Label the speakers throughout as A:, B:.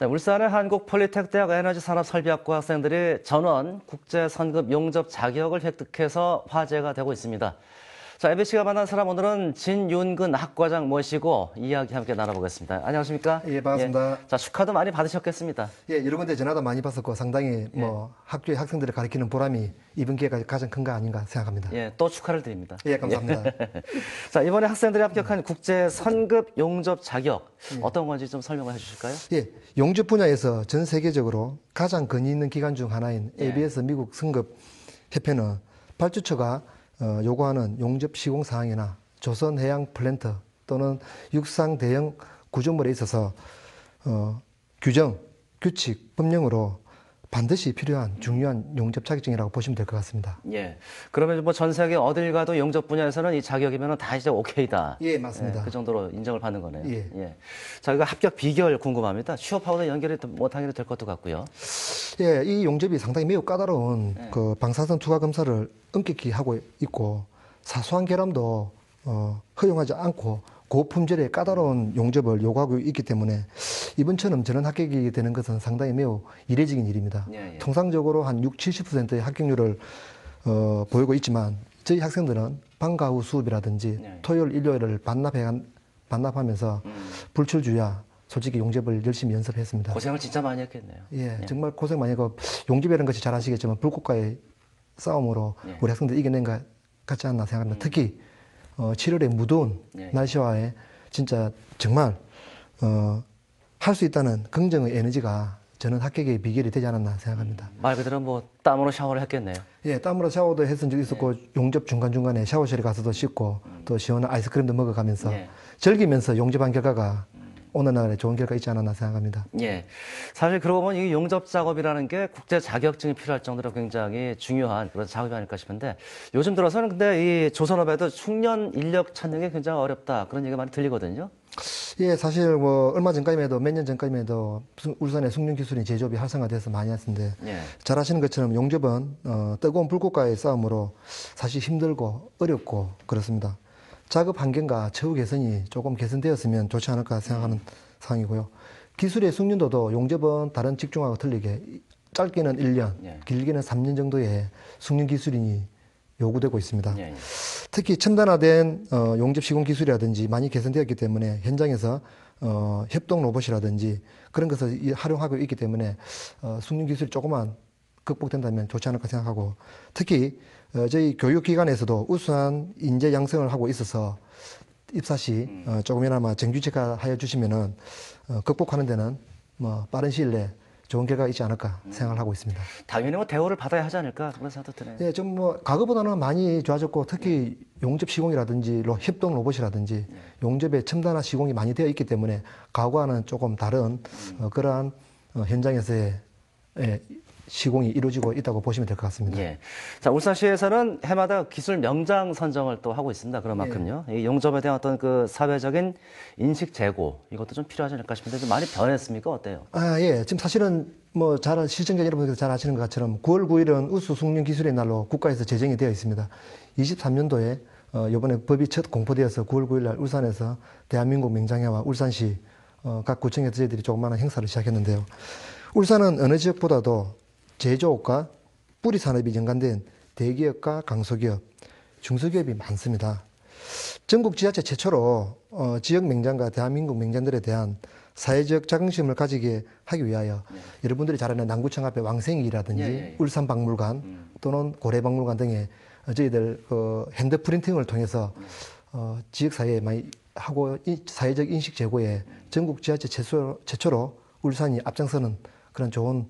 A: 네, 울산의 한국 폴리텍 대학 에너지 산업 설비학과 학생들이 전원 국제선급 용접 자격을 획득해서 화제가 되고 있습니다. 자, MBC가 만난 사람 오늘은 진윤근 학과장 모시고 이야기 함께 나눠보겠습니다. 안녕하십니까?
B: 예, 반갑습니다.
A: 예, 자, 축하도 많이 받으셨겠습니다.
B: 예, 여러 군데 전화도 많이 받았고 상당히 뭐 학교의 학생들을 가르치는 보람이 이번 기회가 가장 큰 거 아닌가 생각합니다.
A: 예, 또 축하를 드립니다.
B: 예, 감사합니다.
A: 자, 이번에 학생들이 합격한 국제 선급 용접 자격 어떤 건지 좀 설명을 해주실까요?
B: 예, 용접 분야에서 전 세계적으로 가장 권위 있는 기관 중 하나인
A: 예.
B: ABS 미국 승급 협회는 발주처가 어, 요구하는 용접 시공 사항이나 조선 해양 플랜트 또는 육상 대형 구조물에 있어서 어, 규정, 규칙, 법령으로 반드시 필요한 중요한 용접 자격증이라고 보시면 될 것 같습니다.
A: 예. 그러면 뭐 전 세계 어딜 가도 용접 분야에서는 이 자격이면 다 이제 오케이다.
B: 예, 맞습니다.
A: 예, 그 정도로 인정을 받는 거네요.
B: 예.
A: 자, 이거 합격 비결 궁금합니다. 취업하고도 연결이 뭐 당연히 될 것도 같고요.
B: 예, 이 용접이 상당히 매우 까다로운
A: 네.
B: 그 방사선 투하 검사를 엄격히 하고 있고 사소한 결함도 어, 허용하지 않고 고품질의 까다로운 용접을 요구하고 있기 때문에 이번처럼 전원 합격이 되는 것은 상당히 매우 이례적인 일입니다.
A: 예, 예.
B: 통상적으로 한 6, 70%의 합격률을 어, 보이고 있지만 저희 학생들은 방과 후 수업이라든지
A: 네.
B: 토요일, 일요일을 반납해 반납하면서
A: 음.
B: 불출주야 솔직히 용접을 열심히 연습했습니다.
A: 고생을 진짜 많이 했겠네요.
B: 예, 정말 고생 많이 하고 용접이라는 것이 잘 아시겠지만 불꽃과의 싸움으로
A: 예. 음.
B: 우리 학생들 이겨낸 것 같지 않나 생각합니다. 특히 어, 7월의 무더운
A: 예.
B: 날씨와에 진짜 정말 어, 할 수 있다는 긍정의 에너지가 저는 합격의 비결이 되지 않았나 생각합니다.
A: 말 그대로 뭐 땀으로 샤워를 했겠네요.
B: 예, 땀으로 샤워도 했은 적이 있었고
A: 네.
B: 용접 중간 중간에 샤워실에 가서도 씻고 또 시원한 아이스크림도 먹어가면서
A: 음. 예.
B: 즐기면서 용접한 결과가 오늘날에 좋은 결과 있지 않았나 생각합니다.
A: 예. 사실 그러고 보면 이 용접 작업이라는 게 국제 자격증이 필요할 정도로 굉장히 중요한 그런 작업이 아닐까 싶은데 요즘 들어서는 근데 이 조선업에도 숙련 인력 찾는 게 굉장히 어렵다 그런 얘기가 많이 들리거든요.
B: 예, 사실 뭐 얼마 전까지만 해도 몇 년 전까지만 해도 수- 울산의 숙련 기술이 제조업이 활성화돼서 많이 했는데
A: 예.
B: 잘 아시는 것처럼 용접은 어, 뜨거운 불꽃과의 싸움으로 사실 힘들고 어렵고 그렇습니다. 작업 환경과 처우 개선이 조금 개선되었으면 좋지 않을까 생각하는 상황이고요. 기술의 숙련도도 용접은 다른 직종하고 틀리게 짧게는 1년,
A: 예.
B: 길게는 3년 정도의 숙련 기술이 요구되고 있습니다.
A: 예. 예.
B: 특히 첨단화된 어, 용접 시공 기술이라든지 많이 개선되었기 때문에 현장에서 어, 협동 로봇이라든지 그런 것을 이- 활용하고 있기 때문에 어, 숙련 기술이 조금만 극복된다면 좋지 않을까 생각하고 특히 어, 저희 교육기관에서도 우수한 인재 양성을 하고 있어서 입사 시 어, 조금이나마 정규직화 하여 주시면은 어, 극복하는 데는 뭐 빠른 시일 내에 좋은 결과가 있지 않을까 생각을 하고 있습니다.
A: 당연히 뭐 대우를 받아야 하지 않을까 그런 생각도 드네요.
B: 예, 좀 뭐 과거보다는 많이 좋아졌고 특히 용접 시공이라든지 로- 협동 로봇이라든지 용접의 첨단화 시공이 많이 되어 있기 때문에 과거와는 조금 다른 어, 그러한 어, 현장에서의 예, 시공이 이루어지고 있다고 보시면 될 것 같습니다.
A: 예. 자, 울산시에서는 해마다 기술 명장 선정을 또 하고 있습니다. 그런 만큼요. 이 용접에 대한 어떤 그 사회적인 인식 제고 이것도 좀 필요하지 않을까 싶은데 좀 많이 변했습니까? 어때요?
B: 아, 예. 지금 사실은 뭐 잘, 시청자 여러분께서 잘 아시는 것처럼 9월 9일은 우수 숙련 기술의 날로 국가에서 제정이 되어 있습니다. 23년도에 어, 이번에 법이 첫 공포되어서 9월 9일 날 울산에서 대한민국 명장회와 울산시 어, 각 구청에서 저희들이 조그마한 행사를 시작했는데요. 울산은 어느 지역보다도 제조업과 뿌리 산업이 연관된 대기업과 강소기업, 중소기업이 많습니다. 전국 지자체 최초로 어, 지역 맹장과 대한민국 맹장들에 대한 사회적 자긍심을 가지게 하기 위하여 여러분들이 잘 아는 남구청 앞에 왕생이라든지
A: 예, 예, 예.
B: 울산박물관 또는 고래박물관 등의 어, 저희들 그 핸드 프린팅을 통해서 어, 지역 사회에 많이 하고 이 사회적 인식 제고에 전국 지자체 최초, 최초로 울산이 앞장서는 그런 좋은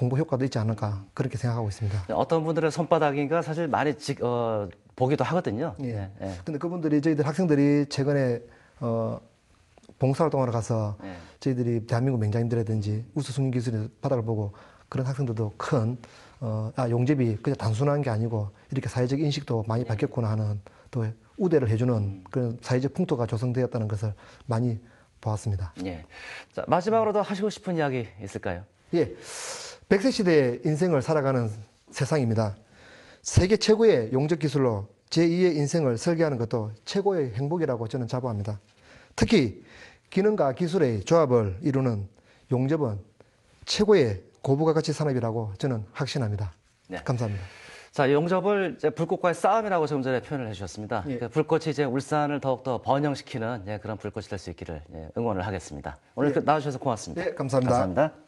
B: 홍보 효과도 있지 않을까 그렇게 생각하고 있습니다.
A: 어떤 분들의 손바닥인가 사실 많이 직, 어, 보기도 하거든요.
B: 예.
A: 예.
B: 근데 그분들이 저희들 학생들이 최근에 어 봉사활동하러 가서
A: 예.
B: 저희들이 대한민국 명장님들이라든지 우수 숙련 기술인 손바닥을 보고 그런 학생들도 큰 어, 아, 용접이 그냥 단순한 게 아니고 이렇게 사회적 인식도 많이 바뀌었구나 하는 또 우대를 해주는 그런 사회적 풍토가 조성되었다는 것을 많이 보았습니다.
A: 예. 자, 마지막으로 더 하시고 싶은 이야기 있을까요?
B: 예. 백세 시대의 인생을 살아가는 세상입니다. 세계 최고의 용접 기술로 제2의 인생을 설계하는 것도 최고의 행복이라고 저는 자부합니다. 특히 기능과 기술의 조합을 이루는 용접은 최고의 고부가 가치 산업이라고 저는 확신합니다.
A: 네.
B: 감사합니다.
A: 자, 용접을 이제 불꽃과의 싸움이라고 조금 전에 표현을 해주셨습니다.
B: 예.
A: 그 불꽃이 이제 울산을 더욱더 번영시키는 예, 그런 불꽃이 될 수 있기를 예, 응원을 하겠습니다. 오늘 그 나와주셔서 고맙습니다.
B: 예, 감사합니다.
A: 감사합니다.